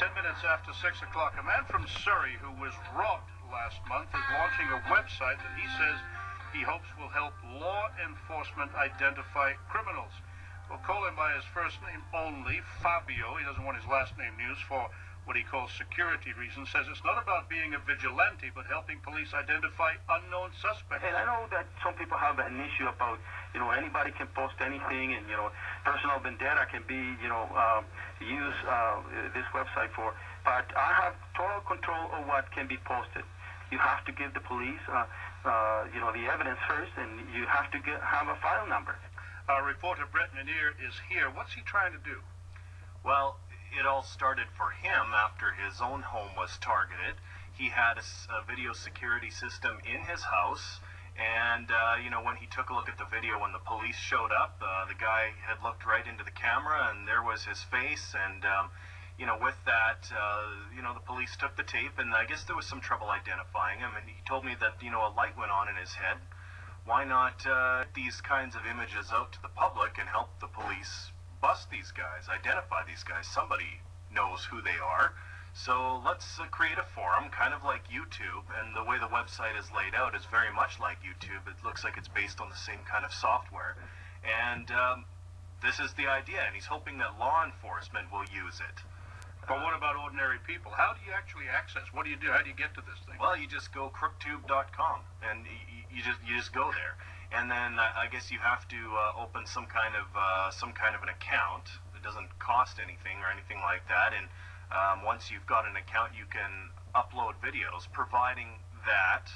Ten minutes after 6 o'clock, a man from Surrey who was robbed last month is launching a website that he says he hopes will help law enforcement identify criminals. We'll call him by his first name only, Fabio. He doesn't want his last name used for what he calls security reasons. Says it's not about being a vigilante, but helping police identify unknown suspects. And I know that some people have an issue about, you know, anybody can post anything, and you know, personal vendetta can be, you know, um, use uh, this website for. But I have total control of what can be posted. You have to give the police, uh, uh, you know, the evidence first, and you have to get, have a file number. Our reporter Brett Minier is here. What's he trying to do? Well, it all started for him after his own home was targeted. He had a, a video security system in his house. And, uh, you know, when he took a look at the video when the police showed up, uh, the guy had looked right into the camera and there was his face. And, um, you know, with that, uh, you know, the police took the tape and I guess there was some trouble identifying him. And he told me that, you know, a light went on in his head. Why not uh, these kinds of images out to the public and help the police bust these guys, identify these guys? Somebody knows who they are. So let's uh, create a forum, kind of like YouTube, and the way the website is laid out is very much like YouTube. It looks like it's based on the same kind of software. And um, this is the idea, and he's hoping that law enforcement will use it. But what about ordinary people? How do you actually access? What do you do? How do you get to this thing? Well, you just go crooktube.com, and you, you just you just go there, and then uh, I guess you have to uh, open some kind of uh, some kind of an account. It doesn't cost anything or anything like that, and um, once you've got an account, you can upload videos, providing that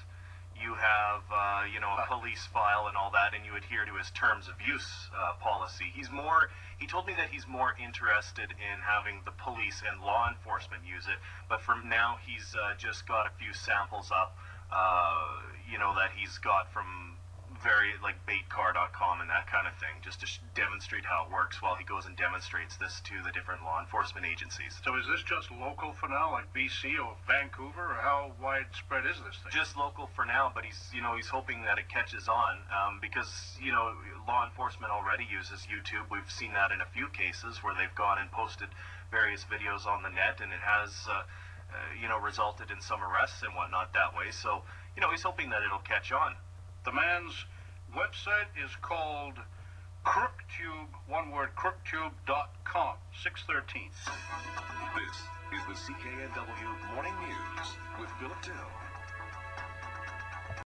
you have, uh, you know, a police file and all that, and you adhere to his terms of use uh, policy. He's more, he told me that he's more interested in having the police and law enforcement use it, but for now, he's uh, just got a few samples up, uh, you know, that he's got from very like baitcar.com and that kind of thing, just to sh- demonstrate how it works while he goes and demonstrates this to the different law enforcement agencies. So is this just local for now, like BC or Vancouver, or how widespread is this thing? Just local for now, but he's you know he's hoping that it catches on um, because you know law enforcement already uses YouTube. We've seen that in a few cases where they've gone and posted various videos on the net, and it has uh, uh, you know resulted in some arrests and whatnot that way. So you know he's hoping that it'll catch on. The man's website is called CrookTube, one word, crooktube.com, 613. This is the CKNW Morning News with Philip Till.